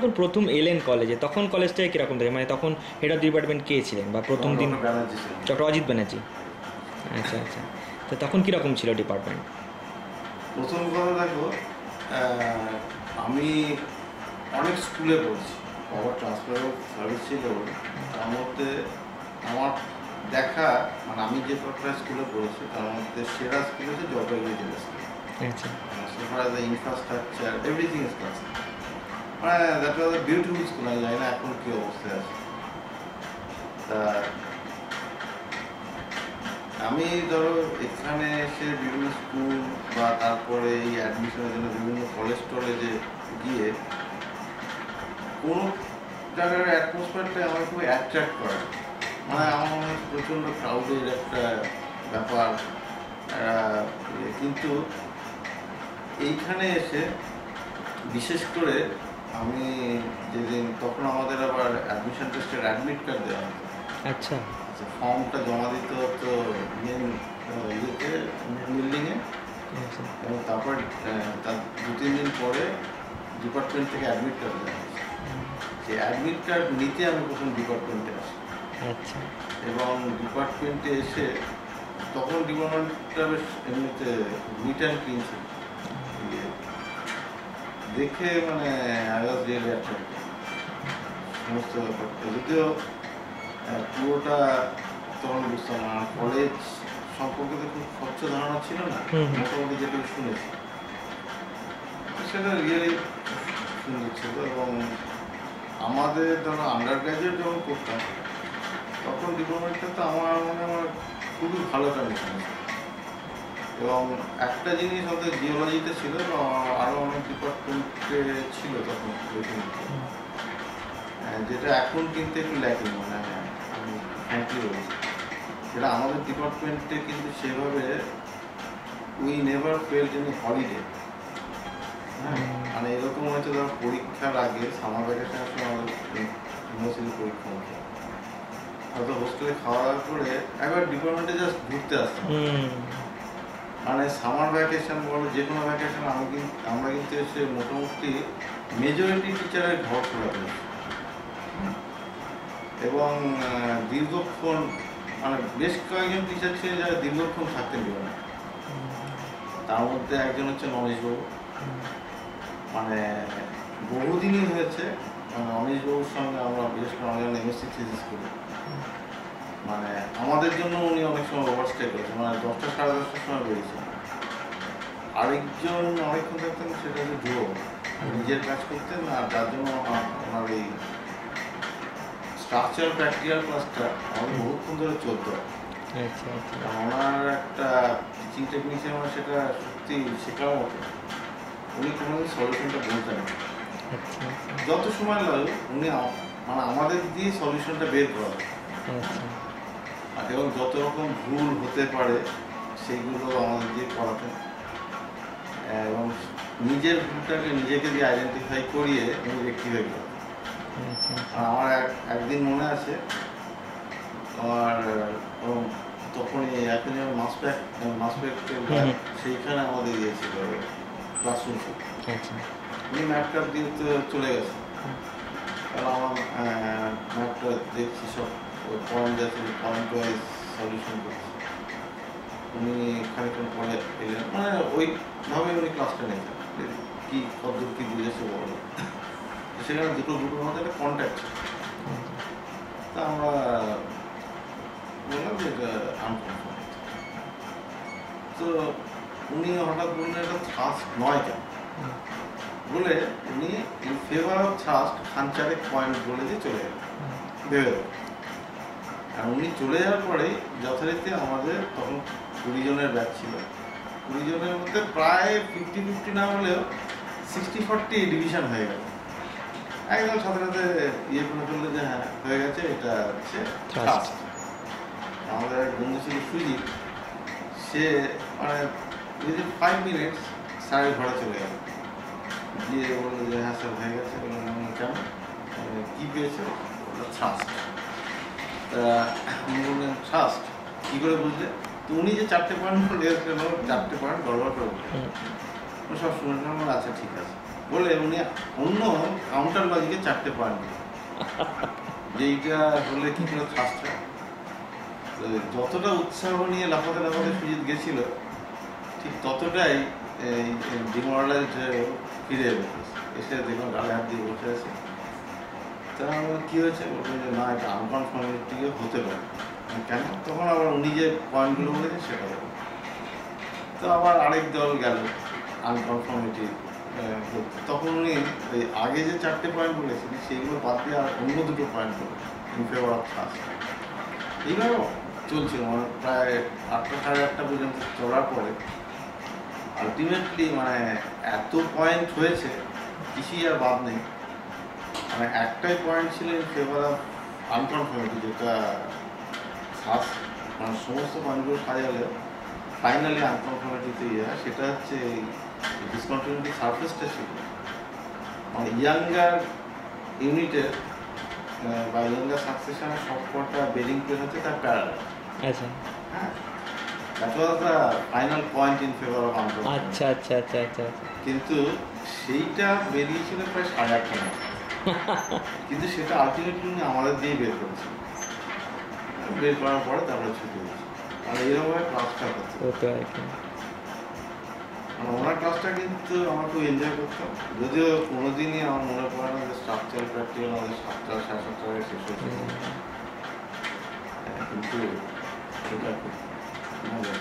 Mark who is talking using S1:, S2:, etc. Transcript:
S1: যখন প্রথম এলেন কলেজে তখন কলেজটায় কীরকম থাকে? মানে তখন হেড অফ ডিপার্টমেন্ট কে ছিলেন বা প্রথম দিন?
S2: ডক্টর
S1: অজিত ব্যানার্জি। আচ্ছা আচ্ছা। তো তখন কীরকম ছিল ডিপার্টমেন্ট
S2: প্রথম কথা দেখো আমি অনেক স্কুলে পড়ছি। বাবার ট্রান্সফার সার্ভিস ছিল তার মধ্যে আমার দেখা মানে আমি যে কটা স্কুলে পড়েছি তার মধ্যে সেরা স্কুল হচ্ছে জলপাইগুড়ি জেলা স্কুল।
S1: আচ্ছা।
S2: so far as the beautiful school আমি জানি না, এখন কি অবস্থায় আছে? তা আমি ধরো এখানে এসে বিভিন্ন স্কুল বা তারপরে এই অ্যাডমিশনের জন্য বিভিন্ন কলেজ টলেজে গিয়ে কোনো জায়গার অ্যাটমসফিয়ারটা আমার খুব অ্যাট্রাক্ট করে। মানে আমার মনে হয় প্রচণ্ড ক্রাউডের একটা ব্যাপার। কিন্তু এইখানে এসে বিশেষ করে আমি যেদিন তখন আমাদের আবার অ্যাডমিশন টেস্টের অ্যাডমিট কার্ড দেওয়া হতো।
S1: আচ্ছা।
S2: ফর্মটা জমা দিতে হতো মেন ইয়েতে বিল্ডিংয়ে
S1: আচ্ছা।
S2: এবং তারপর তার দু তিন দিন পরে ডিপার্টমেন্ট থেকে অ্যাডমিট কার্ড দেওয়া হয়েছে। সেই অ্যাডমিট কার্ড নিতে আমি প্রথম ডিপার্টমেন্টে আসি।
S1: আচ্ছা।
S2: এবং ডিপার্টমেন্টে এসে তখন ডিপার্টমেন্টটা বেশ এমনিতে নিট অ্যান্ড ক্লিন ছিল। দেখে মানে আই ওয়াজ রিয়েলি অ্যাট্রাক্টেড সমস্ত ব্যাপারটা। যদিও পুরোটা তখন বুঝতাম না। কলেজ সম্পর্কে তো খুব স্বচ্ছ ধারণা ছিল না। মোটামুটি যেটুকু শুনেছি। সেটা রিয়েলি সুন্দর ছিল এবং আমাদের ধরো আন্ডার গ্র্যাজুয়েট যখন করতাম তখন ডিপার্টমেন্টটা তো আমার মনে হয় খুবই ভালো কন্ডিশন এবং একটা জিনিস আমাদের জিওলজিতে ছিল আরও অনেক ডিপার্টমেন্টে ছিল তখন definitely। যেটা এখন কিন্তু একটু ল্যাকিং মানে ফ্র্যাঙ্কলি বলছি। যেটা আমাদের ডিপার্টমেন্টে কিন্তু সেভাবে we never felt any holiday হ্যাঁ মানে এরকম হয়তো ধর পরীক্ষার আগে সামার ভ্যাকেশনের আমাদের পরীক্ষা হতো। হয়তো হোস্টেলে খাওয়া দাওয়া করে একবার ডিপার্টমেন্টে জাস্ট ঘুরতে আসতাম। মানে সামার ভ্যাকেশন বলো যে কোনো ভ্যাকেশন আমি কিন্তু আমরা কিন্তু এসে মোটামুটি মেজরিটি টিচারের ঘর খোলা এবং দীর্ঘক্ষণ মানে বেশ কয়েকজন টিচার ছিল যারা দীর্ঘক্ষণ থাকতেন না। তার মধ্যে একজন হচ্ছে নরেশবাবু মানে বহুদিনই হয়েছে মানে অনিশবাবুর সঙ্গে আমরা বিশেষ করে এমএসসি থিসিস করি। মানে আমাদের জন্য উনি অনেক সময় ওভারস্টে করেছেন। মানে দশটা সাড়ে দশটার সময় বেরিয়েছেন। আরেকজন অনেকক্ষণ থাকতেন সেটা হচ্ছে যুব নিজের কাজ করতেন আর যার জন্য আমার- এই স্ট্রাকচার প্র্যাকটিক্যাল ক্লাসটা আমাদের বহুক্ষণ ধরে চলতো।
S1: আচ্ছা আচ্ছা।
S2: একটা টিচিং টেকনিক্সের মানে সেটা সত্যি শেখার মতো উনি কোনোদিন সলিউশনটা বলতেন না।
S1: আচ্ছা
S2: যত সময় লাগে উনি মানে আমাদের দিয়ে সলিউশনটা বের করা
S1: আচ্ছা।
S2: এবং যত রকম ভুল হতে পারে সেইগুলো আমাদের দিয়ে এবং নিজের ভুলটাকে নিজেকে দিয়ে আইডেন্টিফাই করিয়ে রেক্টিফাই করতেন
S1: আচ্ছা।
S2: আর আমার একদিন মনে আছে আমার তখন এখন যেমন মাসপ্যাক মাসপ্যাকের সেইখানে আমাদের দিয়েছিল ক্লাসরুম
S1: আচ্ছা।
S2: উনি ম্যাপটা দিয়ে তো চলে গেছে। কারণ আমার ম্যাপটা দেখছি সব। পয়েন্ট আছে পয়েন্ট ওয়াইজ সলিউশন উনি খানিকক্ষণ পরে এলেন। মানে ওইভাবে উনি ক্লাসটা নিয়েছেন কি কতদূর কি বুঝেছে বলো। সেখানে দুটো গ্রুপের মধ্যে একটা কন্ট্যাক্ট তা আমরা বললাম যে তো উনি হঠাৎ বললেন, এটা থ্রাস্ট নয় কেন? বলে উনি ইন ফেভার অফ থ্রাস্ট খানচারেক পয়েন্ট বলে দিয়ে চলে গেলেন। ভেবে। আর উনি চলে যাওয়ার পরে যথারীতি আমাদের তখন কুড়ি জনের ব্যাচ ছিল। কুড়ি জনের মধ্যে প্রায় ফিফটি ফিফটি না হলেও সিক্সটি ফর্টি ডিভিশন হয়ে গেল। একদম সাথে সাথে ইয়ে করে ফেলল যে হ্যাঁ হয়ে গেছে এটা হচ্ছে. আমাদের এক বন্ধু ছিল সুজিত সে মানে উইদিন ফাইভ মিনিটস স্যারের ঘরে চলে গেল। গিয়ে বলল যে হ্যাঁ স্যার হয়ে গেছে বললাম "হুম, কেন কি পেয়েছে? ট্রাস্ট তা উনি বললেন ট্রাস্ট কী করে বুঝলে? তো উনি যে চারটে পয়েন্ট বলে চারটে পয়েন্ট গড়বড় করে বললেন সব শুনে নিলাম, আচ্ছা ঠিক আছে। বলে উনি অন্য কাউন্টার লজিকে চারটে পয়েন্ট যে এইটা হলে কি করে থার্স্ট যতটা উৎসাহ নিয়ে লাফাতে লাফাতে সুজিত গেছিল ঠিক ততটাই এই ডিমোরালাইজড হয়ে ফিরে এসে দেখলাম গালে হাত দিয়ে বসে আছে। তা আমার কী হয়েছে? বলল যে, না, এটা আনকনফার্মিটিও হতে পারে। কেন? তখন আবার উনি যে পয়েন্টগুলো বলেছেন সেটা তো আবার আরেক দল গেল আনকনফার্মিটি তখন উনি আগে যে চারটে পয়েন্ট বলেছেন, সেইগুলো বাদ দিয়ে আর অন্য দুটো পয়েন্ট বলে ইন ফেভার অফ ফার্স্ট এইভাবে চলছিল। মানে প্রায় আটটা সাড়ে আটটা পর্যন্ত চলার পরে আলটিমেটলি মানে এত পয়েন্ট হয়েছে, কিছুই আর বাদ নেই। মানে একটাই পয়েন্ট ছিল ইন ফেভার অফ আনকনফার্মিটি যেটা ফার্স্ট মানে সমস্ত পয়েন্টগুলো সাজালে ফাইনালি আনকনফার্মিটিতে ইয়ে সেটা হচ্ছে ডিসকন্টিনিউটি সার্ফেসটা ছিল। মানে ইয়াঙ্গার ইউনিটের বা ইয়াঙ্গার সাকসেশনের সবকটা বেরিং প্লেন হচ্ছে তার প্যারালাল
S1: আচ্ছা।
S2: হ্যাঁ? That was the final point in favour of unconformity
S1: আচ্ছা আচ্ছা আচ্ছা আচ্ছা
S2: কিন্তু সেইটা বেরিয়েছিল প্রায় সাড়ে আটটা কিন্তু সেটা আলটিমেটলি আমাদের দিয়েই বের করেছে। বের করার পরে তারপরে ছুটি হয়েছে আর এইরকমভাবে ক্লাসটা হচ্ছে।
S1: হতো আর কি।
S2: মানে ওনার ক্লাসটা কিন্তু আমার খুব এনজয় করতাম যদিও কোনোদিনই আমার মনে পড়ে না যে স্ট্রাকচার প্র্যাকটিক্যাল আমাদের সাতটা সাড়ে সাতটা আগে শেষ হয়েছে হ্যাঁ, কিন্তু এটা খুব মজা